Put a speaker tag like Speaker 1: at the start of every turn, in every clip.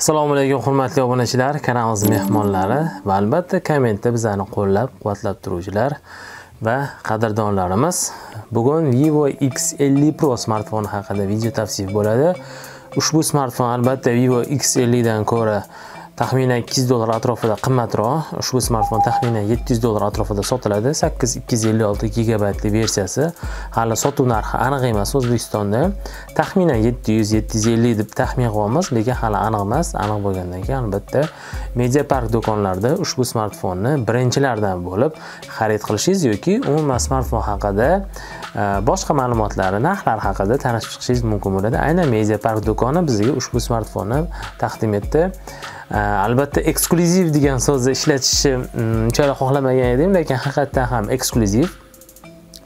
Speaker 1: assalomu alaykum hurmatli obunachilar kanalimiz mehmonlari va albatta kommentda bizani qo'llab quvvatlab turuvchilar va qadrdonlarimiz. Bugun vivo x50 pro smartfoni haqida video tavsif bo'ladi. Ushbu smartfon albatta vivo x50 dan ko'ra taxminan 200 dollar atrofida qimmatroq ushbu smartfon taxminan 700 dollar atrofida sotiladi. 8256 gigabaytli versiyasi. Hali sotuv narxi aniq emas o'zbekistonda. Taxminan 700 750 deb taxmin qilyapmiz lekin hali aniq emas aniq bo'lgandan keyin albatta media park do'konlarida ushbu smartfonni birinchilardan bo'lib xarid qilishingiz yoki umuman smartfon haqida e, boshqa ma'lumotlar narxlar haqida tanishib chiqishingiz mumkin bo'ladi. Aynan media park do'koni bizga ushbu smartfonni taqdim etdi. Э, albatta eksklyuziv degan so'zni ishlatishni unchalik mm, xohlamagan edim lekin haqiqatdan ham eksklyuziv.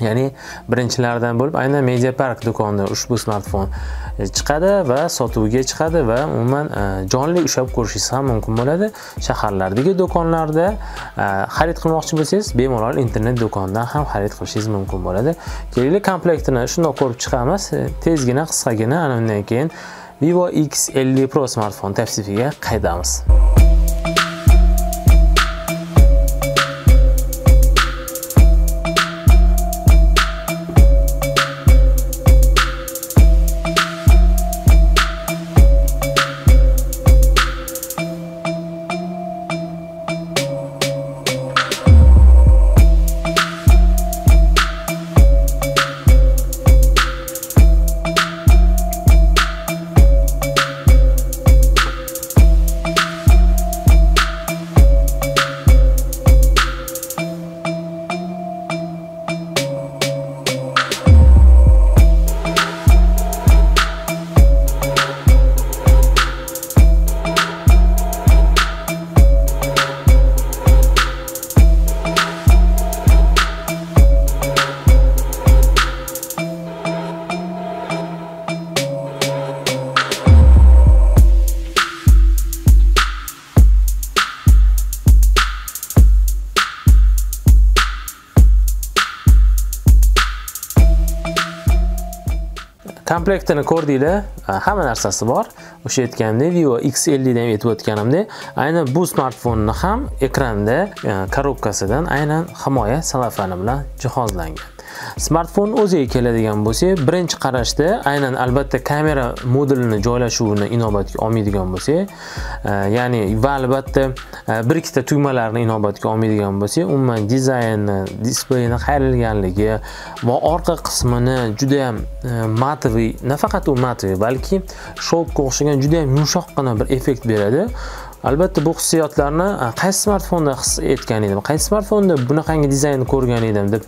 Speaker 1: Ya'ni birinchilardan bo'lib aynan media park do'konida ushbu smartfon e, chiqadi va sotuvga chiqadi va umuman e, jonli ushlab ko'rishingiz ham mumkin bo'ladi. Shaharlardagi do'konlarda e, xarid qilmoqchi bo'lsangiz bemalol internet do'konidan ham xarid qilishingiz mumkin bo'ladi. Kerakli komplektini shundoq ko'rib chiqamiz. Tezgina qisqagina ana undan keyin vivo x50 pro smartfon tavsifiga qaytamiz. Komplektini ko'rdinglar. Hamma narsasi bor. O'sha aytganimdek vivo x50 ham aytib o'tganimdek aynan bu smartfonni ham ekranda e, korobkasidan aynan himoya salafani bilan jihozlangan. Smartfon o'ziga keladigan bo'lsak birinchi qarashda aynan albatta kamera modulini joylashuvini inobatga olmaydigan bo'lsak e, ya'ni va albatta e, bir ikkita tugmalarni inobatga olmaydigan bo'lsak umuman dizaynni displeyni qayrilganligi va orqa qismini juda ham e, matoviy nafaqat u matoviy balki shokka o'xshagan juda ham yumshoqqina bir effekt beradi. Albatta bu hissiyotlarni qaysi smartfonda his etgan edim qaysi smartfonda bunaqangi dizaynni ko'rgan edim deb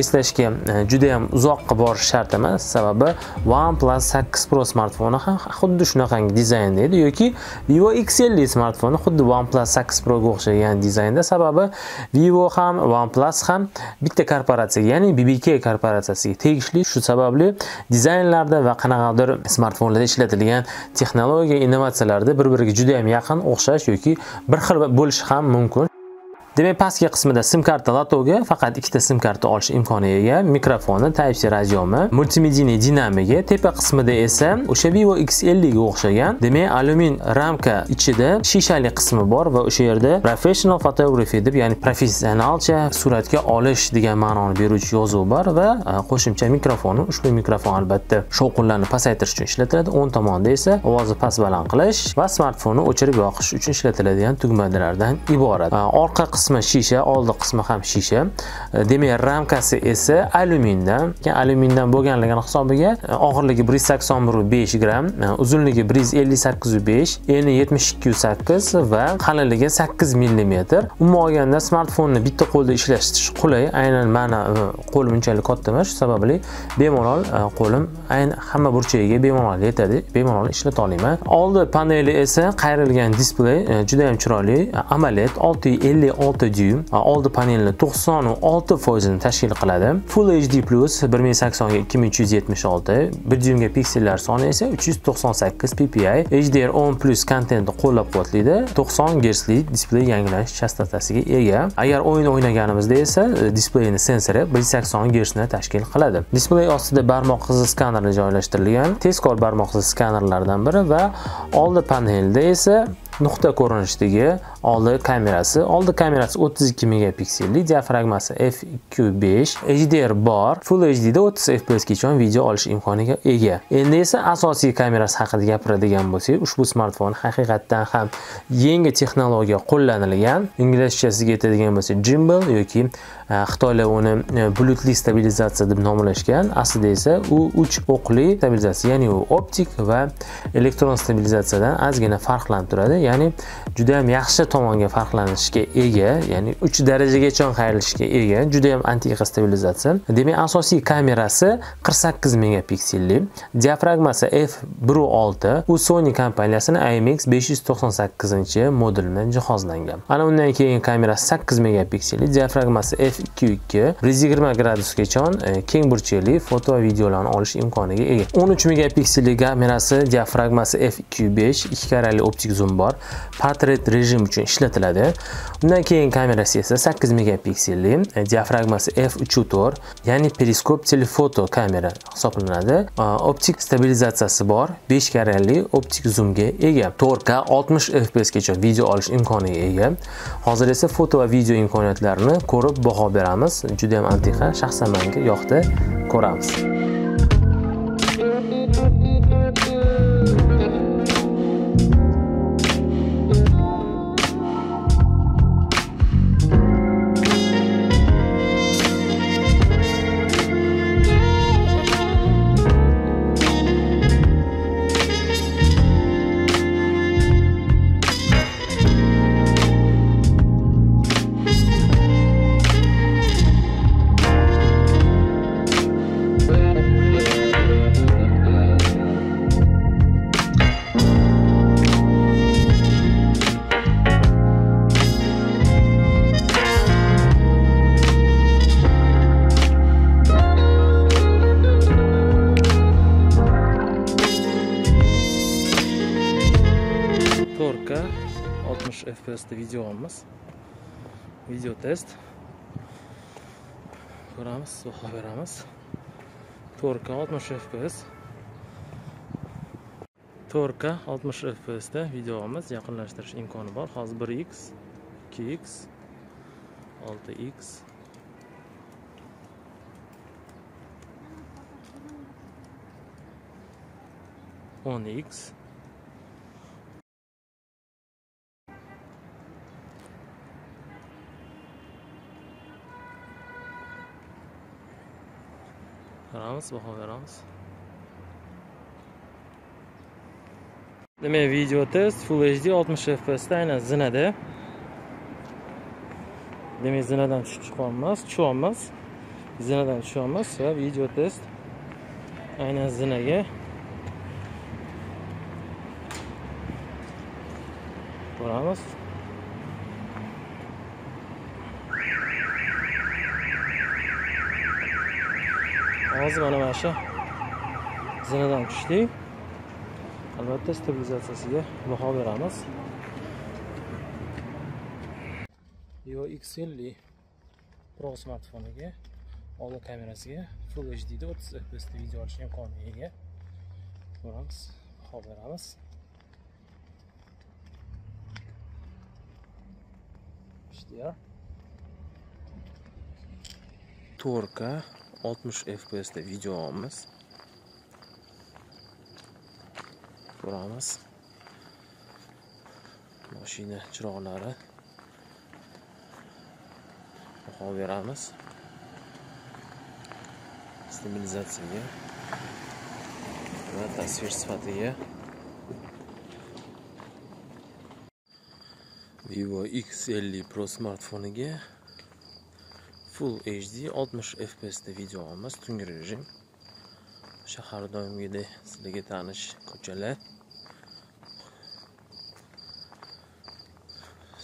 Speaker 1: eslashga e, juda ham uzoqqa borish shart emas. Sababi OnePlus 8 Pro smartfoni ham xuddi shunaqangi dizaynda edi yoki Vivo X50 smartfoni xuddi OnePlus 8 Proga o'xshagan dizaynda. Sababi Vivo ham OnePlus ham bitta korporatsiyaga ya'ni BBK korporatsiyasiga tegishli. Shu sababli dizaynlarda va qanaqadir smartfonlarda ishlatilgan texnologiya innovatsiyalarda bir biriga juda ham yaqin o'xshash yoki bir xil bo'lishi ham mumkin. Demak pastki qismida sim karta latoga faqat ikkita sim karta olish imkoniga ega mikrofoni type c razyomi multimediya dinamigi tepa qismida esa o'sha vivo x50 ga o'xshagan demak alyumin ramka ichida shishali qismi bor va o'sha yerda professional photography deb ya'ni professionalcha suratga olish degan ma'noni beruvchi yozuv bor va e, qo'shimcha mikrofoni ushbu mikrofon albatta shovqinlarni pasaytirish uchun ishlatiladi. O'ng tomonda esa ovozni past baland qilish va smartfonni o'chirib yoqish uchun ishlatiladigan tugmalardan iborat. E, orqa qismi qismi shisha oldi qismi ham shisha. E, demak ramkasi esa alyumindan alyumindan bo'lganligini hisobiga e, og'irligi bir yuz sakson bir besh gramm e, uzunligi bir yuz ellik sakkiz besh eni yetmish ikki sakkiz va qalinligi sakkiz millimetr umuman olganda smartfonni bitta qo'lda ishlatish qulay aynan mani qo'lim unchalik katta emas shu sababli bemalol qo'lim aynan hamma burchagiga bemalol yetadi bemalol ishlata olaman. Oldi paneli esa qayrilgan displey juda ham chiroyli AMOLED olti yuz ellik olti dyum oldi panelni to'qson olti foizini tashkil qiladi. Full hd plus bir ming saksonga ikki ming uch yuz yetmish olti bir dyumga piksellar soni esa uch yuz to'qson sakkiz ppi hdr o'n plus kontentni qo'llab quvvatlaydi to'qson gersli displey yangilanish chastotasiga ega. Agar o'yin o'ynaganimizda esa e, displeyni sensori bir yuz sakson gersni tashkil qiladi. Displey ostida barmoq izi skaneri joylashtirilgan tezkor barmoq izi skanerlardan biri va oldi panelda esa nuqta ko'rinishdagi oldi kamerasi. Oldi kamerasi 32 megapikselli diafragmasi f2.5 hdr bor full hd da 30 fps gacha video olish imkoniga ega. Endi esa asosiy kamerasi haqida gapiradigan bo'lsak ushbu smartfon haqiqatdan ham yangi texnologiya qo'llanilgan inglizchasiga aytadigan bo'lsak gimbal yoki Э, xitoylar uni э, bulutli stabilizatsiya deb nomlashgan. Aslida esa u uch o'qli stabilizatsiya ya'ni u optik va elektron stabilizatsiyadan ozgina farqlanib turadi. Ya'ni juda ham yaxshi tomonga farqlanishga ega ya'ni 3 darajagacha qayrilishga ega juda ham antiqa stabilizatsiya. Demak asosiy kamerasi 48 megapikselli diafragmasi f1.6 u sony kompaniyasini imx 598 model bilan jihozlangan. Ana undan keyin kamerasi 8 megapikselli diafragmasi f2.2 120 gradusgacha e, keng burchakli foto va videolarni olish imkoniga ega. 13 megapikselli kamerasi diafragmasi f2.5 ikki karrali optik zum bor. Portret rejim uchun ishlatiladi. Undan keyin kamerasi esa 8 megapikselli e, diafragmasi f3.4 ya'ni periskop telefoto kamera hisoblanadi. E, optik stabilizatsiyasi bor 5 karrali optik zoomga ega. 4K 60 fps gacha video olish imkoniga ega. Hozir esa foto va video imkoniyatlarini ko'rib baho beramiz juda ham antiqa shaxsan menga yoqdi. Ko'ramiz. Fpsda video olamiz video test. Ko'ramiz baho beramiz 4k 60 fps 4k 60 fps da video olamiz yaqinlashtirish imkoni bor hozir 1x 2x 6x o'n x ko'ramiz baho beramiz demak video test full hd 60 fpsda aynan zinada. Demak zinadan tushib chiqyapmiz tushyapmiz zinadan tushyapmiz va video test. Aynan zinaga ko'ramiz hozir mana mana shu zinadan tushdik. Albatta stabilizatsiyasiga baho beramiz. Yo x50 pro smartfoniga oldi kamerasiga full hd da 30 fps video olish imkoniga ega ko'ramiz baho beramiz. Hdr 4k 60 fpsda da olamiz ko'ramiz. Mashina chiroqlari. Baho beramiz. Stabilizatsiyaga va tasvir sifatiga. Vivo x50 pro smartfoniga full hd 60 fpsda video olamiz. Tungi rejim. Shahar doimgidek sizlarga tanish ko'chalar.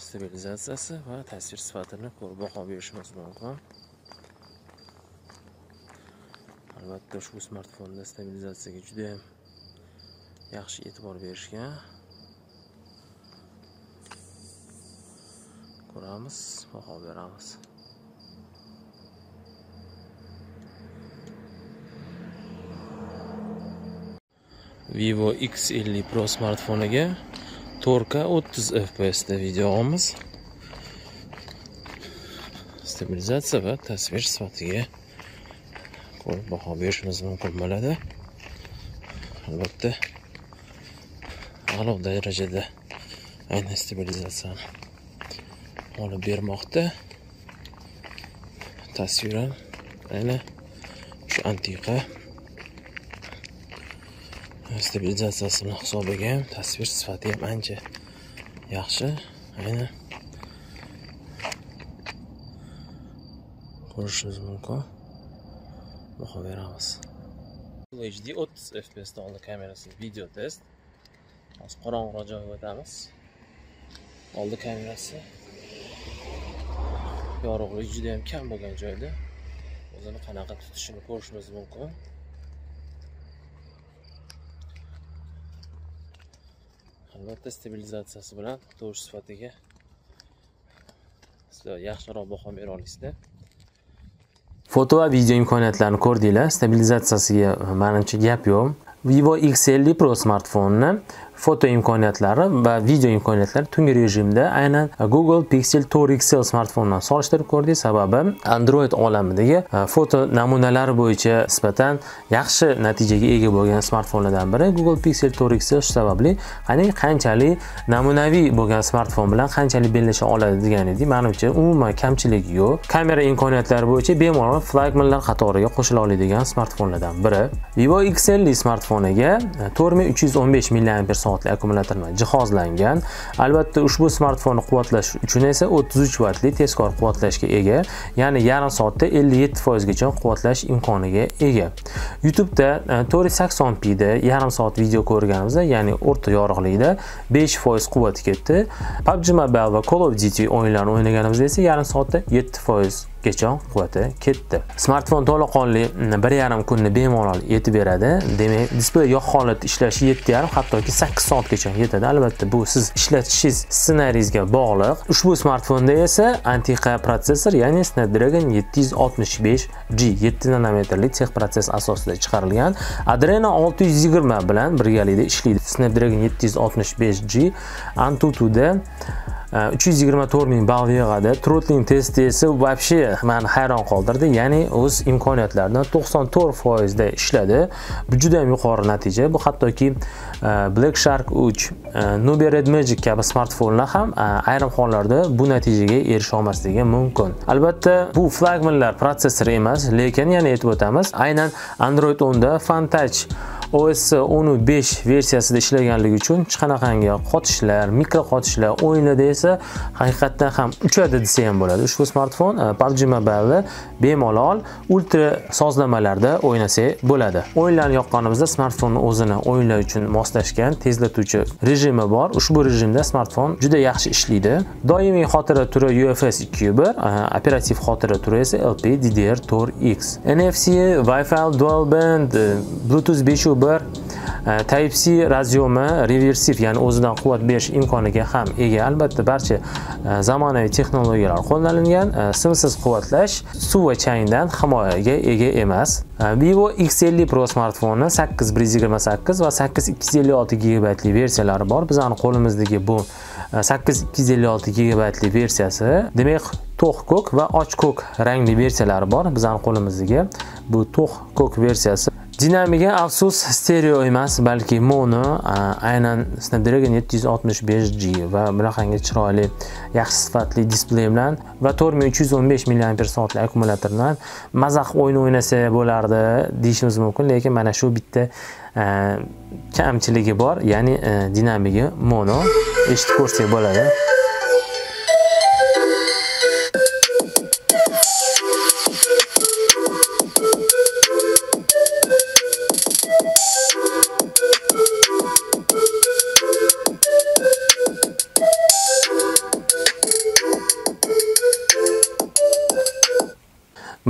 Speaker 1: Stabilizatsiyasi va tasvir sifatini ko'rib baho berishimiz mumkin. Albatta ushbu smartfonda stabilizatsiyaga juda ham yaxshi e'tibor berishgan ko'ramiz baho beramiz. Vivo x50 pro smartfoniga 4k 30 fps da video olamiz. Stabilizatsiya va tasvir sifatiga ko'rib baho berishimiz mumkin bo'ladi. Albatta a'lo darajada aynan stabilizatsiyani olib bermoqda. Tasviran aynan shu antiqa stabilizatsiyasini hisobiga ham tasvir sifati ham ancha yaxshi. Aynan ko'rishingiz mumkin. Baho beramiz. Full HD 30 fps oldi kamerasi video test. Hozir qorong'uroq joyga o'tamiz. Oldi kamerasi. Yorug'lik juda ham kam bo'lgan joyda o'zini qanaqa tutishini ko'rishimiz mumkin. Albatta stabilizatsiyasi bilan tovush sifatiga sizlar yaxshiroq baho bera olasizlar foto va video imkoniyatlarini ko'rdinglar stabilizatsiyasiga manimcha gap yo'q vivo x50 pro smartfonni foto imkoniyatlari va video imkoniyatlari tungi rejimda aynan google pixel 4 xl smartfondan solishtirib ko'rdik. Sababi android olamidagi e, foto namunalari bo'yicha nisbatan yaxshi natijaga ega bo'lgan smartfonlardan biri google pixel 4 xl shu sababli qani qanchalik namunaviy bo'lgan smartfon bilan qanchalik bellasha oladi degan edik manimcha umuman kamchiligi yo'q. Kamera imkoniyatlari bo'yicha bemalol flagmanlar qatoriga qo'shila oladigan smartfonlardan biri vivo x50 smartfoniga 4315 mAh soatli akkumulyator bilan jihozlangan albatta ushbu smartfonni quvvatlash uchun esa 33 vatli tezkor quvvatlashga ega ya'ni yarim soatda 57% gacha quvvatlash imkoniga ega. YouTube da 480p e, da yarim soat video ko'rganimizda ya'ni o'rta yorug'likda 5% quvvati ketdi. Pubg mobile va call of duty o'yinlarini o'ynaganimizda esa yarim soatda 7% foiz quvvati ketdi. Smartfon to'laqonli mm, bir yarim kunni bemalol yetib beradi. Demak displey yoq holatda ishlashi yetti yarim hattoki sakkiz soatgacha yetadi. Albatta bu siz ishlatishingiz ssenariyingizga bog'liq. Ushbu smartfonda esa antiqa protsessor ya'ni snapdragon 765 g 7 nanometrli tex protsess asosida chiqarilgan. Adreno 620 bilan birgalikda ishlaydi. Snapdragon 765 g antutuda Э, 324 ming ball yig'adi. Throttling testi esa вообще mani hayron qoldirdi. Ya'ni o'z imkoniyatlaridan 94 foizda ishladi. Bu juda ham yuqori natija. Bu hattoki e, black shark 3 e, nubia red magic kabi smartfonlar ham e, ayrim hollarda bu natijaga erisha olmasligi mumkin. Albatta bu flagmanlar protsessor emas lekin yana aytib o'tamiz aynan android 10 da OS 10.5 versiyasida ishlaganligi uchun hech qanaqangi qotishlar, mikro qotishlar o'yinida esa haqiqatdan ham uchadi desa ham bo'ladi. Ushbu smartfon eh, PUBG Mobile bemalol ultra sozlamalarda o'ynasa bo'ladi. O'yinlarni yoqqanimizda smartfonni o'zini o'yinlar uchun moslashgan tezlatuvchi rejimi bor. Ushbu rejimda smartfon juda yaxshi ishlaydi. Doimiy xotira turi UFS 2.1, operativ xotira turi esa LPDDR4X. NFC, Wi-Fi dual band, e, Bluetooth 5 e, type c razyomi reversiv ya'ni o'zidan quvvat berish imkoniga ham ega albatta barcha e, zamonaviy texnologiyalar qo'llanilgan simsiz quvvatlash suv va changdan himoyaga ega emas. Vivo x50 pro smartfoni 8128 va 8256 gigabaytli versiyalari bor. Bizani qo'limizdagi bu e, 8256 gigabaytli versiyasi. Demak to'q ko'k va och ko'k rangli versiyalari bor bizani qo'limizdagi bu to'q ko'k versiyasi dinamiga afsus stereo emas balki mono aynan snapdragon 765g va bunaqangi chiroyli yaxshi sifatli displey bilan va 4315 mAh akkumulyator bilan mazax o'yin o'ynasa bo'lardi deyishimiz mumkin. Lekin mana shu bitta kamchiligi bor ya'ni e, dinamigi mono eshitib ko'rsak bo'ladi.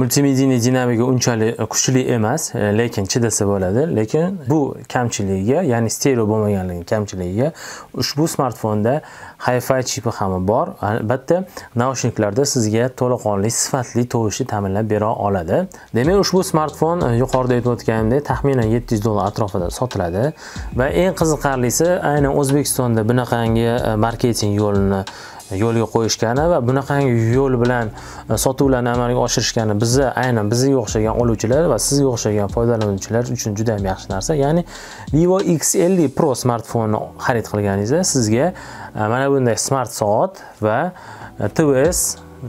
Speaker 1: Multimediya dinamika unchalik e, kuchli emas e, lekin chidasa bo'ladi. Lekin bu kamchiligiga ya'ni stereo bo'lmaganligi kamchiligiga ushbu smartfonda hi-fi chipi ham bor. Albatta naushniklarda sizga to'laqonli sifatli tovushni ta'minlab bera oladi. Demak ushbu smartfon e, yuqorida aytib o'tganimdek taxminan 700 dollar atrofida sotiladi. Va eng qiziqarlisi aynan o'zbekistonda bunaqangi marketing yo'lini yo'lga qo'yishgani va bunaqangi yo'l bilan e, sotuvlarni amalga oshirishgani bizni aynan bizga o'xshagan oluvchilar va sizga o'xshagan foydalanuvchilar uchun juda ham yaxshi narsa. Ya'ni vivo x50 pro smartfonni xarid qilganingizda sizga e, mana bunday smart soat va e, tvs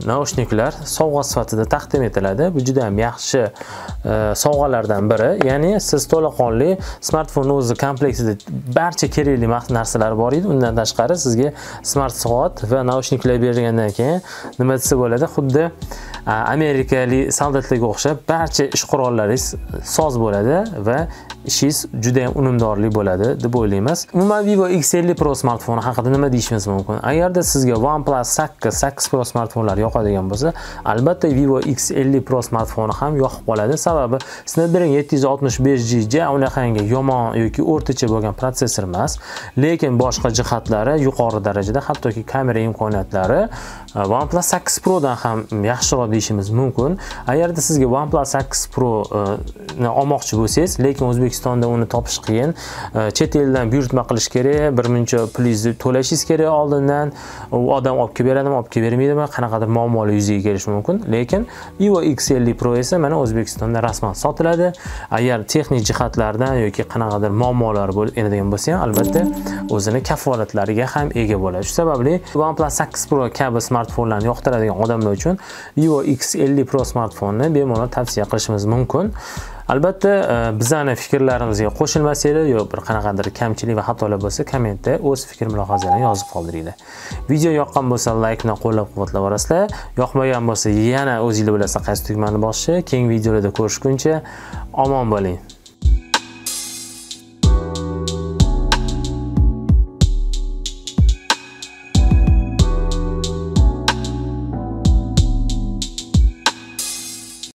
Speaker 1: naushniklar sovg'a sifatida taqdim etiladi. Bu juda ham yaxshi e, sovg'alardan biri. Ya'ni siz to'laqonli smartfonni o'zi kompleksida barcha kerakli narsalar bor edi. Undan tashqari sizga smart soat va naushniklar berilgandan keyin nima desa bo'ladi? Xuddi amerikalik soldatlarga o'xshab barcha ish qurollaringiz soz bo'ladi va ishingiz juda ham unumdorli bo'ladi deb o'ylaymiz. Umuman vivo x50 pro smartfoni haqida nima deyishimiz mumkin? Agarda sizga oneplus 8 8 pro smartfonlar yoqadigan bo'lsa albatta vivo x50 pro smartfoni ham yoqib qoladi. Sababi snapdragon 765 g unaqangi yomon yoki o'rtacha bo'lgan protsessor emas lekin boshqa jihatlari yuqori darajada hattoki kamera imkoniyatlari Э, oneplus 8 prodan ham yaxshiroq deyishimiz mumkin. Agarda sizga oneplus 8 pro e, ni olmoqchi bo'lsangiz lekin o'zbekistonda uni topish qiyin e, chet eldan buyurtma qilish kerak birmuncha pulingizni to'lashingiz kerak oldindan. U odam olib kelib beradimi olib kelib bermaydimi qanaqadir muammolar yuzaga kelishi mumkin. Lekin vivo x50 pro esa mana o'zbekistonda rasman sotiladi. Agar texnik jihatlardan yoki qanaqadir muammolar bo'ladigan bo'lsa ham albatta o'zini kafolatlariga ham ega bo'ladi. Shu sababli oneplus 8 pro kabi smartfonlarni yoqtiradigan odamlar uchun vivo x50 pro smartfonni bemalol tavsiya qilishimiz mumkin. Albatta e, bizani fikrlarimizga qo'shilmasanglar yo bir qanaqadir kamchilik va xatolar bo'lsa kommentda o'z fikr mulohazalaringizni yozib qoldiringlar. Video yoqqan bo'lsa layk bilan qo'llab quvvatlab borasizlar yoqmagan bo'lsa yana o'zinglar bilasizlar qaysi tugmani bosishni. Keyingi videolarda ko'rishguncha omon bo'ling.